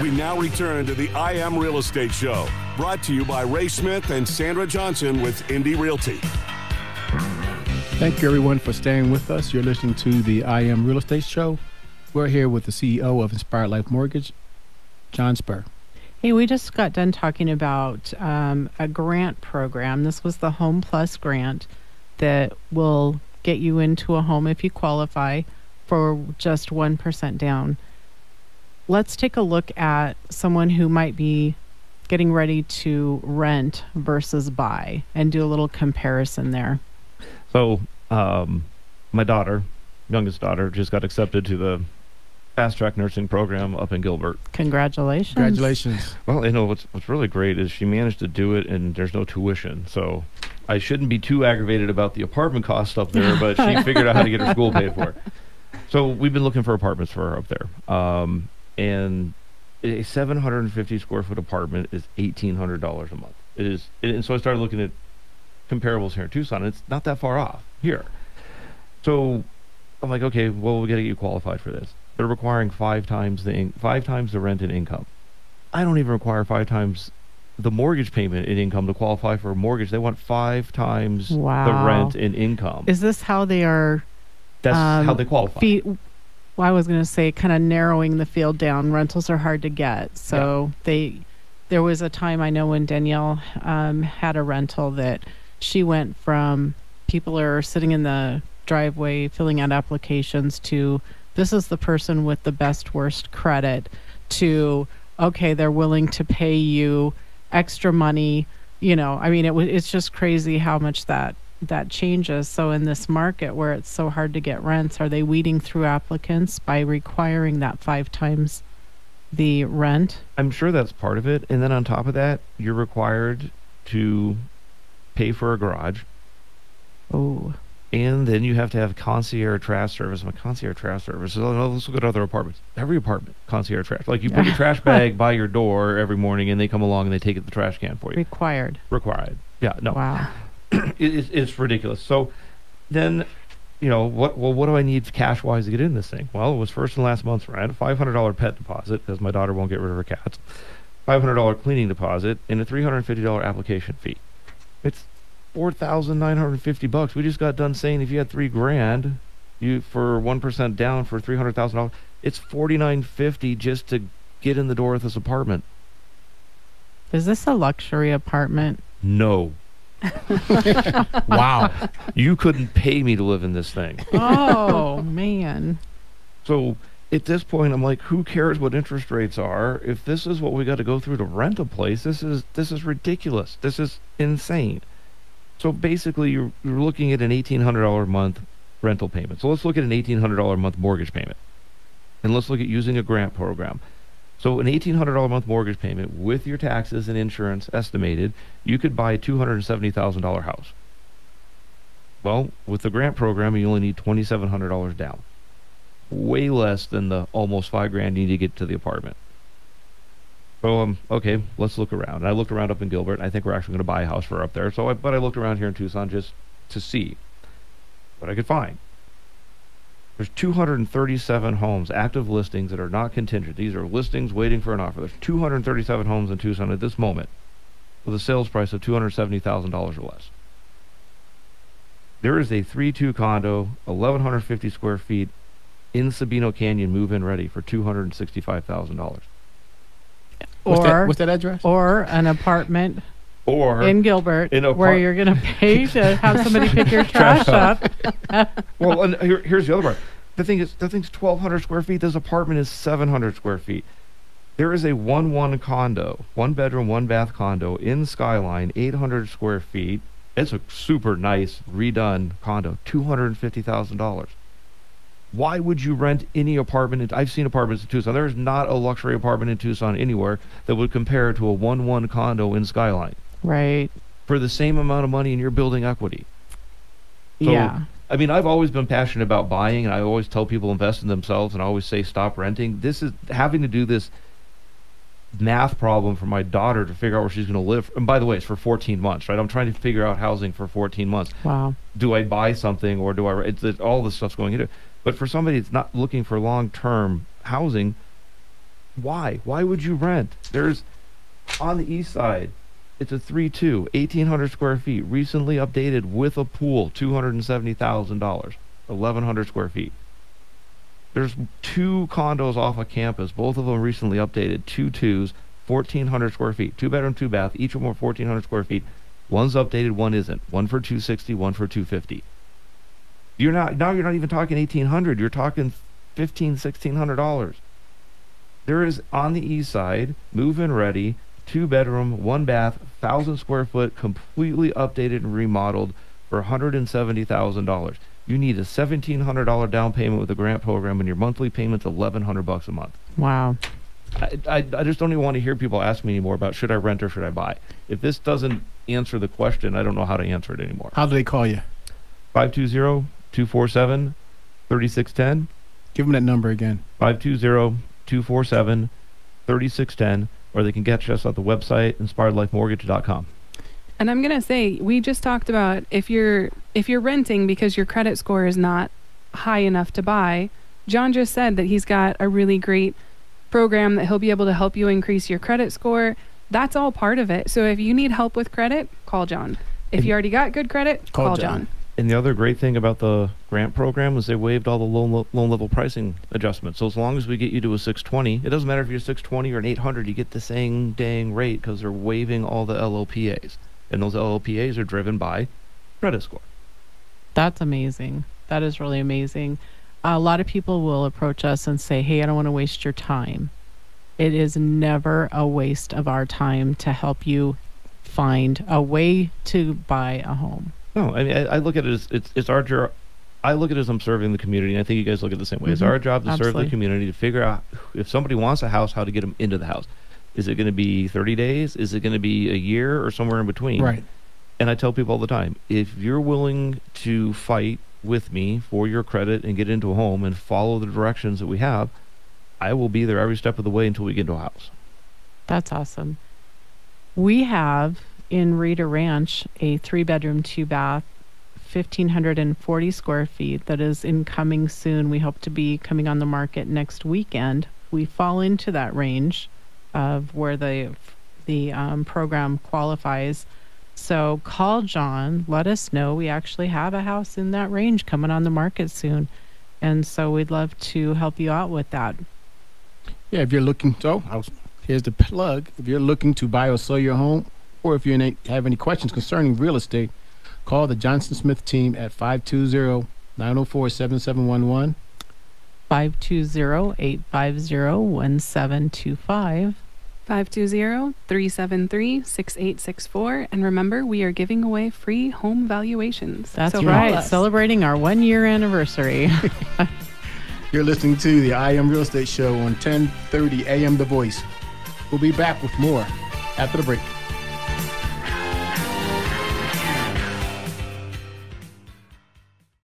We now return to the IM Real Estate Show, brought to you by Ray Smith and Sandra Johnson with Indie Realty. Thank you, everyone, for staying with us. You're listening to the IM Real Estate Show. We're here with the CEO of Inspired Life Mortgage, Jon Spurr. Hey, we just got done talking about um, a grant program. This was the Home Plus grant that will get you into a home if you qualify for just 1% down. Let's take a look at someone who might be getting ready to rent versus buy and do a little comparison there. So, um, my daughter, youngest daughter, just got accepted to the fast track nursing program up in Gilbert. Congratulations. Congratulations. Well, you know what's what's really great is she managed to do it, and there's no tuition. So, I shouldn't be too aggravated about the apartment cost up there, but she figured out how to get her school paid for. So we've been looking for apartments for her up there, um, and a 750 square foot apartment is $1,800 a month. It is, and so I started looking at comparables here in Tucson. And it's not that far off here. So I'm like, okay, well, we got to get you qualified for this. They're requiring five times the in- five times the rent and income. I don't even require five times the mortgage payment in income to qualify for a mortgage. They want five times the rent in income. Is this how they are? That's how um, they qualify. Fee- well, I was going to say kind of narrowing the field down. Rentals are hard to get, so they. There was a time I know when Danielle um, had a rental that she went from people are sitting in the driveway filling out applications to this is the person with the best worst credit to okay they're willing to pay you extra money you know i mean it was it's just crazy how much that that changes so in this market where it's so hard to get rents are they weeding through applicants by requiring that five times the rent I'm sure that's part of it. And then on top of that, you're required to pay for a garage. oh And then you have to have concierge trash service. My concierge trash service. Oh, let's look at other apartments. Every apartment, concierge trash. Like you put your trash bag by your door every morning, and they come along and they take it to the trash can for you. required Required. Yeah. No. wow It, it's, it's ridiculous. So then, you know, what? Well, what do I need cash wise to get in this thing? Well, it was first and last month's rent, five hundred dollar pet deposit because my daughter won't get rid of her cats, five hundred dollar cleaning deposit, and a three hundred fifty dollar application fee. It's four thousand nine hundred fifty bucks. We just got done saying if you had three grand, you for one percent down for three hundred thousand dollars, it's forty nine fifty just to get in the door with this apartment. is this a luxury apartment No, Wow. you couldn't pay me to live in this thing. oh man So at this point, I'm like, who cares what interest rates are? If this is what we got to go through to rent a place, this is this is ridiculous. This is insane. So basically, you're, you're looking at an eighteen hundred dollar a month rental payment. So let's look at an eighteen hundred dollar a month mortgage payment, and let's look at using a grant program. So an eighteen hundred dollar a month mortgage payment with your taxes and insurance estimated, you could buy a two hundred and seventy thousand dollar house. Well, with the grant program, you only need twenty seven hundred dollars down way less than the almost five grand you need to get to the apartment. So um, okay, let's look around. I looked around up in Gilbert. I think we're actually going to buy a house for up there. So, I, but I looked around here in Tucson just to see what I could find. There's 237 homes, active listings that are not contingent. These are listings waiting for an offer. There's 237 homes in Tucson at this moment with a sales price of $270,000 or less. There is a 3-2 condo, 1,150 square feet, in Sabino Canyon, move-in ready for two hundred and sixty-five thousand dollars. What's or that, what's that address? or an apartment Or in Gilbert in a where par- you're going to pay to have somebody pick your trash up. well, and here, here's the other part. The thing is, the thing's twelve hundred square feet. This apartment is seven hundred square feet. There is a one-one condo, one bedroom, one bath condo in Skyline, eight hundred square feet. It's a super nice redone condo, two hundred and fifty thousand dollars. Why would you rent any apartment? In, I've seen apartments in Tucson. There is not a luxury apartment in Tucson anywhere that would compare to a one-one condo in Skyline Right. for the same amount of money and you're building equity. So, yeah. I mean, I've always been passionate about buying, and I always tell people invest in themselves, and I always say stop renting. This is having to do this math problem for my daughter to figure out where she's going to live. And by the way, it's for 14 months, right? I'm trying to figure out housing for 14 months. Wow. Do I buy something or do I? It's, it's all this stuff's going into. it. But for somebody that's not looking for long-term housing, Why? Why would you rent? There's on the east side, it's a 3 2, 1,800 square feet, recently updated with a pool, $270,000, 1,100 square feet. There's two condos off of campus, both of them recently updated, two twos, 1,400 square feet, two bedroom, two bath, each of them are 1,400 square feet. One's updated, one isn't. One for 260, one for 250. You're not now. You're not even talking 1,800. You're talking 15, 1,600 dollars. There is on the east side, move-in ready, two bedroom, one bath, thousand square foot, completely updated and remodeled for $170,000. You need a $1,700 down payment with a grant program, and your monthly payment's 1,100 bucks a month. Wow. I, I, I just don't even want to hear people ask me anymore about should I rent or should I buy. If this doesn't answer the question, I don't know how to answer it anymore. How do they call you? 520 247 3610. Give them that number again. 520 247 3610. Or they can catch us at the website, inspiredlifemortgage.com. And I'm gonna say we just talked about if you're if you're renting because your credit score is not high enough to buy. Jon just said that he's got a really great program that he'll be able to help you increase your credit score. That's all part of it. So if you need help with credit, call Jon. If you already got good credit, Call call, Jon. Jon. And the other great thing about the grant program is they waived all the loan, loan level pricing adjustments. So as long as we get you to a 620, it doesn't matter if you're 620 or an 800, you get the same dang rate because they're waiving all the LLPAs. And those LLPAs are driven by credit score. That's amazing. That is really amazing. A lot of people will approach us and say, Hey, I don't want to waste your time. It is never a waste of our time to help you find a way to buy a home. No, I mean, I, I look at it as it's, it's our job. I look at it as I'm serving the community, and I think you guys look at it the same way. It's Mhm. our job to serve the community to figure out if somebody wants a house, how to get them into the house. Is it going to be 30 days? Is it going to be a year or somewhere in between? Right. And I tell people all the time if you're willing to fight with me for your credit and get into a home and follow the directions that we have, I will be there every step of the way until we get into a house. That's awesome. We have in Rita Ranch a three bedroom, two bath, 1,540 square feet that is incoming soon. We hope to be coming on the market next weekend. We fall into that range of where the the um, program qualifies. So call Jon, let us know. We actually have a house in that range coming on the market soon. And so we'd love to help you out with that. Yeah, if you're looking, so I was, here's the plug. If you're looking to buy or sell your home, or if you have any questions concerning real estate, call the Johnson Smith team at 520 904 7711. 520-850-1725. 520-373-6864 and remember we are giving away free home valuations. That's So right. Celebrating our one year anniversary. You're listening to the IM Real Estate Show on 1030 AM The Voice. We'll be back with more after the break.